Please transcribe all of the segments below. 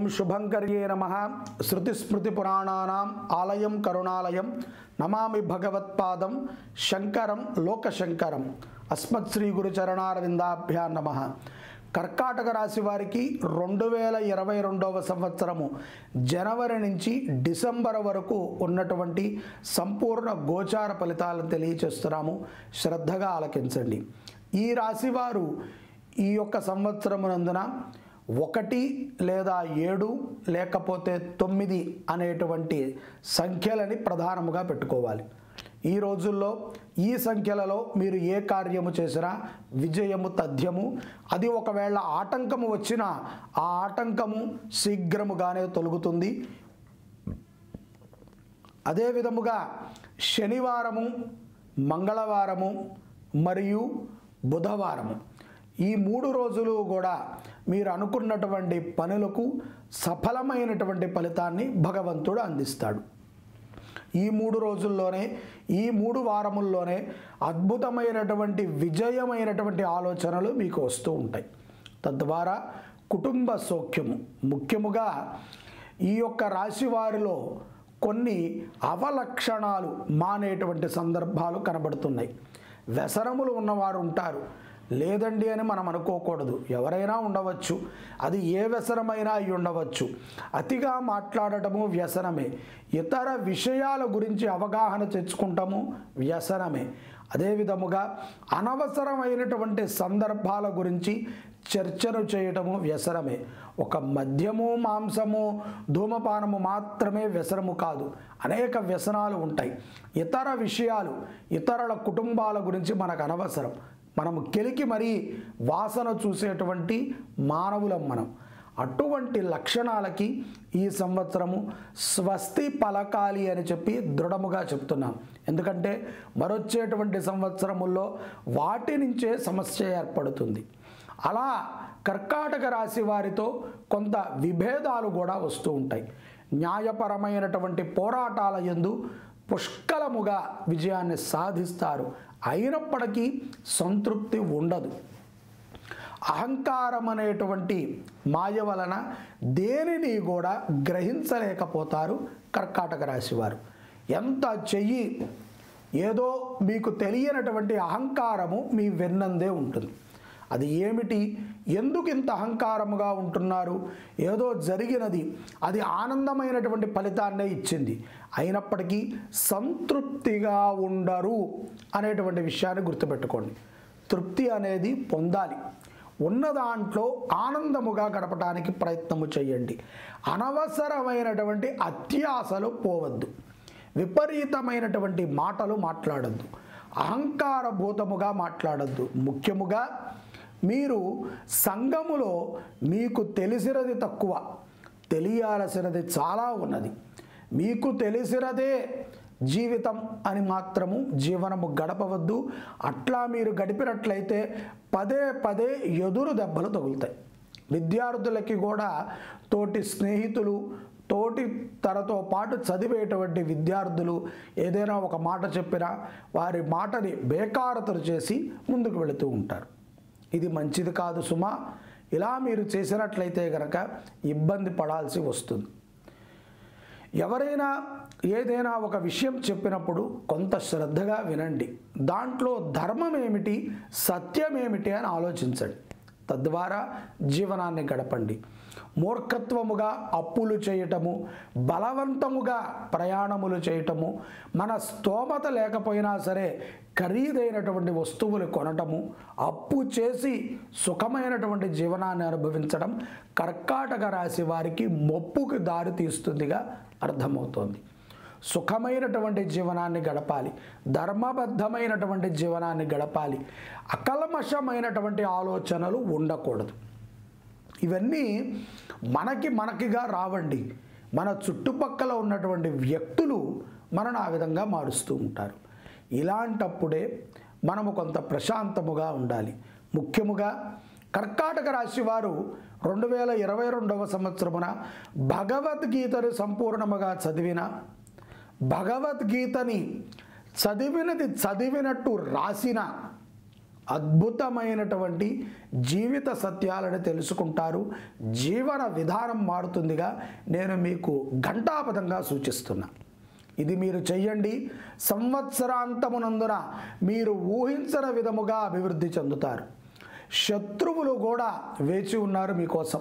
ఓం శుభంకర్యే నమ. శృతిస్మృతిపురాణానాం ఆలయం కరుణాలయం నమామి భగవత్పాదం శంకరం లోకశంకరం. అస్మత్ శ్రీ గురుచరణారవిందాభ్యా నమ. కర్కాటక రాశి వారికి రెండు వేల ఇరవై రెండవ సంవత్సరము జనవరి నుంచి డిసెంబర్ వరకు ఉన్నటువంటి సంపూర్ణ గోచార ఫలితాలను తెలియచేస్తున్నాము. శ్రద్ధగా ఆలకించండి. ఈ రాశివారు ఈ యొక్క సంవత్సరమునందున ఒకటి లేదా ఏడు లేకపోతే తొమ్మిది అనేటువంటి సంఖ్యలని ప్రధానముగా పెట్టుకోవాలి. ఈ రోజుల్లో ఈ సంఖ్యలలో మీరు ఏ కార్యము చేసినా విజయము తథ్యము అది ఒకవేళ ఆటంకము వచ్చినా ఆ ఆటంకము శీఘ్రముగానే తొలుగుతుంది. అదే విధముగా శనివారము మంగళవారము మరియు బుధవారము. ఈ మూడు రోజులు కూడా మీరు అనుకున్నటువంటి పనులకు సఫలమైనటువంటి ఫలితాన్ని భగవంతుడు అందిస్తాడు. ఈ మూడు రోజుల్లోనే ఈ మూడు వారముల్లోనే అద్భుతమైనటువంటి విజయమైనటువంటి ఆలోచనలు మీకు వస్తూ ఉంటాయి. తద్వారా కుటుంబ సౌఖ్యము ముఖ్యముగా ఈ యొక్క రాశి వారిలో కొన్ని అవలక్షణాలు మానేటువంటి సందర్భాలు కనబడుతున్నాయి. వ్యసనములు ఉన్నవారు ఉంటారు. లేదండి అని మనం అనుకోకూడదు. ఎవరైనా ఉండవచ్చు. అది ఏ వ్యసనమైనా అయి ఉండవచ్చు. అతిగా మాట్లాడటము వ్యసనమే. ఇతర విషయాల గురించి అవగాహన తెచ్చుకుంటాము వ్యసనమే. అదే విధముగా అనవసరమైనటువంటి సందర్భాల గురించి చర్చను చేయటము వ్యసనమే. ఒక మద్యము మాంసము ధూమపానము మాత్రమే వ్యసనము కాదు. అనేక వ్యసనాలు ఉంటాయి. ఇతర విషయాలు ఇతరుల కుటుంబాల గురించి మనకు అనవసరం. మనము కెలికి మరీ వాసన చూసేటువంటి మానవులం మనం. అటువంటి లక్షణాలకి ఈ సంవత్సరము స్వస్తి పలకాలి అని చెప్పి దృఢముగా చెప్తున్నాం. ఎందుకంటే మరొచ్చేటువంటి సంవత్సరముల్లో వాటి నుంచే సమస్య ఏర్పడుతుంది. అలా కర్కాటక రాశి వారితో కొంత విభేదాలు కూడా వస్తూ ఉంటాయి. న్యాయపరమైనటువంటి పోరాటాల ఎందు పుష్కలముగా విజయాన్ని సాధిస్తారు. అయినప్పటికీ సంతృప్తి ఉండదు. అహంకారం అనేటువంటి మాయ వలన దేనిని కూడా గ్రహించలేకపోతారు కర్కాటక రాశివారు ఎంత చెయ్యి ఏదో మీకు తెలియనటువంటి అహంకారము మీ వెన్నందే ఉంటుంది. అది ఏమిటి? ఎందుకు ఇంత అహంకారముగా ఉంటున్నారు? ఏదో జరిగినది అది ఆనందమైనటువంటి ఫలితాన్నే ఇచ్చింది. అయినప్పటికీ సంతృప్తిగా ఉండరు అనేటువంటి విషయాన్ని గుర్తుపెట్టుకోండి. తృప్తి అనేది పొందాలి. ఉన్న దాంట్లో ఆనందముగా గడపడానికి ప్రయత్నము చేయండి. అనవసరమైనటువంటి అత్యాసలు పోవద్దు. విపరీతమైనటువంటి మాటలు మాట్లాడద్దు. అహంకారభూతముగా మాట్లాడద్దు. ముఖ్యముగా మీరు సంఘములో మీకు తెలిసినది తక్కువ తెలియాల్సినది చాలా ఉన్నది. మీకు తెలిసినదే జీవితం అని మాత్రము జీవనము గడపవద్దు. అట్లా మీరు గడిపినట్లయితే పదే పదే ఎదురు దెబ్బలు తగులుతాయి. విద్యార్థులకి కూడా తోటి స్నేహితులు తోటి తనతో పాటు చదివేటువంటి విద్యార్థులు ఏదైనా ఒక మాట చెప్పినా వారి మాటని బేకారతలు చేసి ముందుకు వెళుతూ ఉంటారు. ఇది మంచిది కాదు సుమా. ఇలా మీరు చేసినట్లయితే కనుక ఇబ్బంది పడాల్సి వస్తుంది. ఎవరైనా ఏదైనా ఒక విషయం చెప్పినప్పుడు కొంత శ్రద్ధగా వినండి. దాంట్లో ధర్మం ఏమిటి సత్యం ఏమిటి అని ఆలోచించండి. తద్వారా జీవనాన్ని గడపండి. మూర్ఖత్వముగా అప్పులు చేయటము బలవంతముగా ప్రయాణములు చేయటము మన స్తోమత లేకపోయినా సరే ఖరీదైనటువంటి వస్తువులు కొనటము అప్పు చేసి సుఖమైనటువంటి జీవనాన్ని అనుభవించడం కర్కాటక రాశి వారికి మొప్పుకు దారి తీస్తుందిగా అర్థమవుతోంది. సుఖమైనటువంటి జీవనాన్ని గడపాలి ధర్మబద్ధమైనటువంటి జీవనాన్ని గడపాలి అకల్మషమైనటువంటి ఆలోచనలు ఉండకూడదు. ఇవన్నీ మనకి మనకిగా రావండి. మన చుట్టుపక్కల ఉన్నటువంటి వ్యక్తులు మనను ఆ విధంగా మారుస్తూ ఉంటారు. ఇలాంటప్పుడే మనము కొంత ప్రశాంతముగా ఉండాలి. ముఖ్యముగా కర్కాటక రాశి వారు రెండు వేల ఇరవై రెండవ సంవత్సరమున భగవద్గీతను సంపూర్ణముగా చదివిన భగవద్గీతని చదివినది చదివినట్టు రాసిన అద్భుతమైనటువంటి జీవిత సత్యాలను తెలుసుకుంటారు. జీవన విధానం మారుతుందిగా నేను మీకు ఘంటాపథంగా సూచిస్తున్నా. ఇది మీరు చెయ్యండి. సంవత్సరాంతమునందున మీరు ఊహించిన విధముగా అభివృద్ధి చెందుతారు. శత్రువులు కూడా వేచి ఉన్నారు మీకోసం.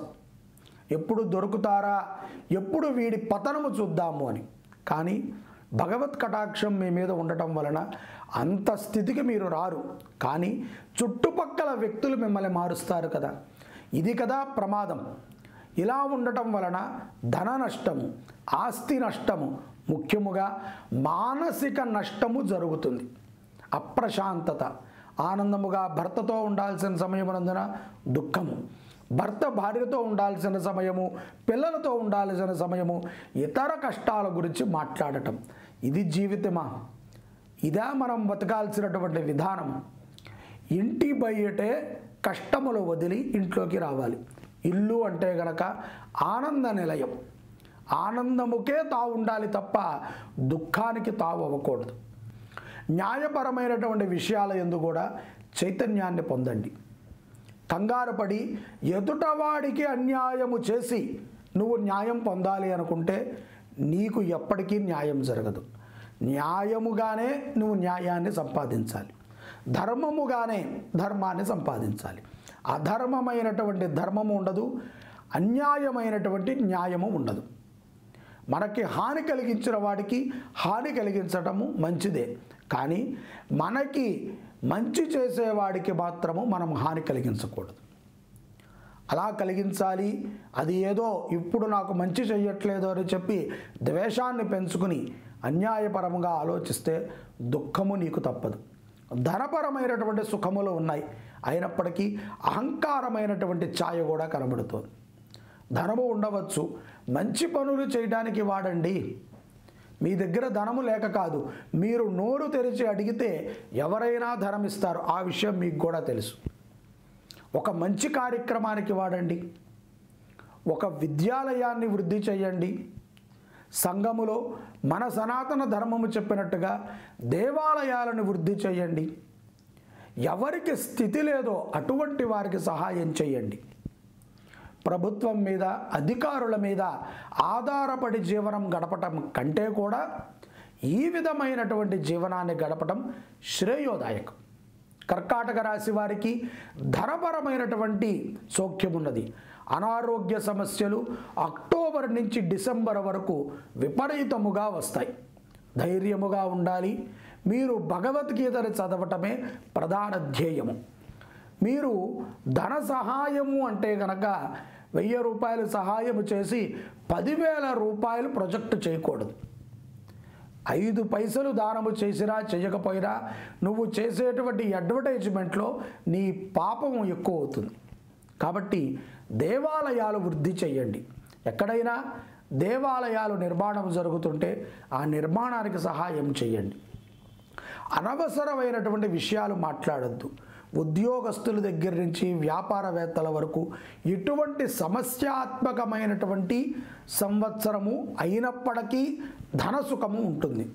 ఎప్పుడు దొరుకుతారా? ఎప్పుడు వీడి పతనము చూద్దాము అని. కానీ భగవత్ కటాక్షం మీ మీద ఉండటం వలన అంత స్థితికి మీరు రారు. కానీ చుట్టుపక్కల వ్యక్తులు మిమ్మల్ని మారుస్తారు కదా. ఇది కదా ప్రమాదం. ఇలా ఉండటం వలన ధన నష్టము ఆస్తి నష్టము ముఖ్యముగా మానసిక నష్టము జరుగుతుంది. అప్రశాంతత ఆనందముగా భర్తతో ఉండాల్సిన సమయమునందున దుఃఖము భర్త భార్యతో ఉండాల్సిన సమయము పిల్లలతో ఉండాల్సిన సమయము ఇతర కష్టాల గురించి మాట్లాడటం. ఇది జీవితమా? ఇదా మనం బతకాల్సినటువంటి విధానం. ఇంటి బయటే కష్టములు వదిలి ఇంట్లోకి రావాలి. ఇల్లు అంటే గనక ఆనంద నిలయం. ఆనందముకే తావు ఉండాలి తప్ప దుఃఖానికి తావు అవ్వకూడదు. న్యాయపరమైనటువంటి విషయాల ఎందు కూడా చైతన్యాన్ని పొందండి. కంగారు పడి ఎదుటవాడికి అన్యాయము చేసి నువ్వు న్యాయం పొందాలి అనుకుంటే నీకు ఎప్పటికీ న్యాయం జరగదు. న్యాయముగానే నువ్వు న్యాయాన్ని సంపాదించాలి. ధర్మముగానే ధర్మాన్ని సంపాదించాలి. అధర్మమైనటువంటి ధర్మము ఉండదు అన్యాయమైనటువంటి న్యాయము ఉండదు. మనకి హాని కలిగించిన వాడికి హాని కలిగించటము మంచిదే. కానీ మనకి మంచి చేసేవాడికి మాత్రము మనం హాని కలిగించకూడదు. అలా కలిగించాలి అది ఏదో ఇప్పుడు నాకు మంచి చెయ్యట్లేదు అని చెప్పి ద్వేషాన్ని పెంచుకుని అన్యాయపరంగా ఆలోచిస్తే దుఃఖము నీకు తప్పదు. ధనపరమైనటువంటి సుఖములు ఉన్నాయి. అయినప్పటికీ అహంకారమైనటువంటి ఛాయ కూడా కనబడుతుంది. ధనము ఉండవచ్చు. మంచి పనులు చేయడానికి వాడండి. మీ దగ్గర ధనము లేక కాదు. మీరు నోరు తెరిచి అడిగితే ఎవరైనా ధనం ఇస్తారు. ఆ విషయం మీకు కూడా తెలుసు. ఒక మంచి కార్యక్రమానికి వాడండి. ఒక విద్యాలయాన్ని వృద్ధి చేయండి. సంఘములో మన సనాతన ధర్మము చెప్పినట్టుగా దేవాలయాలను వృద్ధి చేయండి. ఎవరికి స్థితి లేదో అటువంటి వారికి సహాయం చేయండి. ప్రభుత్వం మీద అధికారుల మీద ఆధారపడి జీవనం గడపటం కంటే కూడా ఈ విధమైనటువంటి జీవనాన్ని గడపటం శ్రేయోదాయకం. కర్కాటక రాశి వారికి ధనపరమైనటువంటి సౌఖ్యం ఉన్నది. అనారోగ్య సమస్యలు అక్టోబర్ నుంచి డిసెంబర్ వరకు విపరీతముగా వస్తాయి. ధైర్యముగా ఉండాలి. మీరు భగవద్గీతను చదవటమే ప్రధాన ధ్యేయము. మీరు ధన సహాయము అంటే కనుక వెయ్యి రూపాయలు సహాయము చేసి పదివేల రూపాయలు ప్రొజెక్ట్ చేయకూడదు. ఐదు పైసలు దానము చేసినా చేయకపోయినా నువ్వు చేసేటువంటి అడ్వర్టైజ్మెంట్లో నీ పాపము ఎక్కువ అవుతుంది. కాబట్టి దేవాలయాలు వృద్ధి చేయండి ఎక్కడైనా దేవాలయాలు నిర్మాణం జరుగుతుంటే ఆ నిర్మాణానికి సహాయం చేయండి అనవసరమైనటువంటి విషయాలు మాట్లాడద్దు. ఉద్యోగస్తుల దగ్గర నుంచి వ్యాపారవేత్తల వరకు ఇటువంటి సమస్యాత్మకమైనటువంటి సంవత్సరము అయినప్పటికీ ధనసుఖము ఉంటుంది.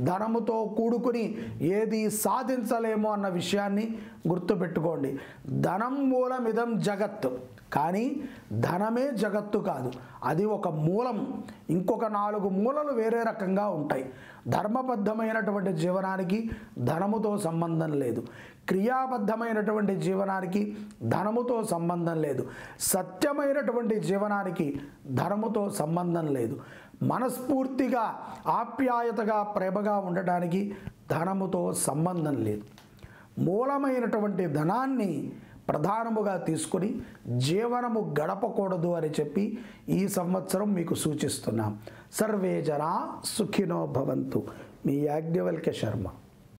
ధనముతో కూడుకుని ఏది సాధించలేమో అన్న విషయాన్ని గుర్తుపెట్టుకోండి. ధనం మూలమిదం జగత్ కానీ ధనమే జగత్తు కాదు. అది ఒక మూలం. ఇంకొక నాలుగు మూలలు వేరే రకంగా ఉంటాయి. ధర్మబద్ధమైనటువంటి జీవనానికి ధనముతో సంబంధం లేదు. క్రియాబద్ధమైనటువంటి జీవనానికి ధనముతో సంబంధం లేదు. సత్యమైనటువంటి జీవనానికి ధనముతో సంబంధం లేదు. మనస్ఫూర్తిగా ఆప్యాయతగా ప్రేమగా ఉండటానికి ధనముతో సంబంధం లేదు. మూలమైనటువంటి ధనాన్ని ప్రధానముగా తీసుకొని జీవనము గడపకూడదు అని చెప్పి ఈ సంవత్సరం మీకు సూచిస్తున్నాం. సర్వే జనా సుఖినో భవంతు. మీ యాజ్ఞవల్క్య శర్మ.